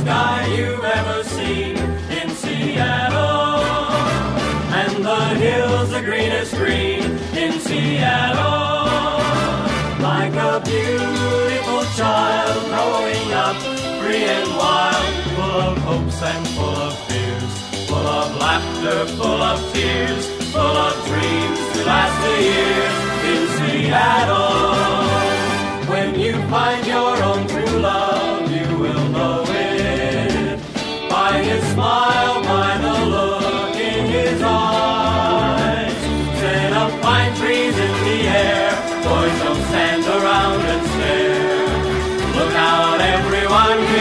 sky you've ever seen in Seattle. And the hills the greenest green in Seattle. Like a beautiful child growing up, free and wild, full of hopes and full of fears, full of laughter, full of tears, full of dreams to last a year in Seattle. When you find your smile by the look in his eyes. Set up pine trees in the air, boys don't stand around and stare. Look out, everyone.